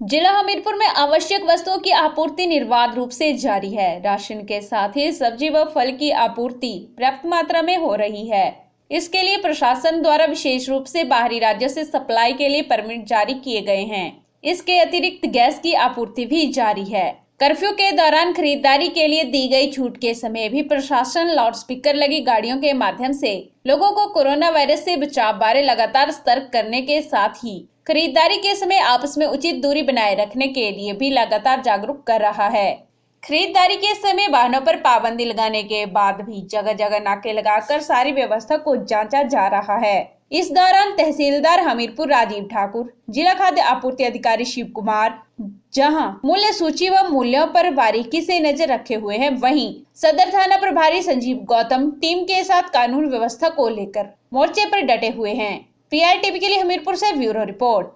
जिला हमीरपुर में आवश्यक वस्तुओं की आपूर्ति निर्बाध रूप से जारी है। राशन के साथ ही सब्ज़ी व फल की आपूर्ति पर्याप्त मात्रा में हो रही है। इसके लिए प्रशासन द्वारा विशेष रूप से बाहरी राज्यों से सप्लाई के लिए परमिट जारी किए गए हैं। इसके अतिरिक्त गैस की आपूर्ति भी जारी है। कर्फ्यू के दौरान खरीदारी के लिए दी गई छूट के समय भी प्रशासन, लाउडस्पीकर लगी गाड़ियों के माध्यम से लोगों को कोरोना वायरस से बचाव बारे लगातार सतर्क करने के साथ ही खरीदारी के समय आपस में उचित दूरी बनाए रखने के लिए भी लगातार जागरूक कर रहा है। खरीदारी के समय वाहनों पर पाबंदी लगाने के बाद भी जगह जगह नाके लगाकर सारी व्यवस्था को जांचा जा रहा है। इस दौरान तहसीलदार हमीरपुर राजीव ठाकुर, जिला खाद्य आपूर्ति अधिकारी शिव कुमार जहाँ मूल्य सूची व मूल्यों पर बारीकी से नज़र रखे हुए हैं, वहीं सदर थाना प्रभारी संजीव गौतम टीम के साथ कानून व्यवस्था को लेकर मोर्चे पर डटे हुए हैं। पीआरटीवी के लिए हमीरपुर से ब्यूरो रिपोर्ट।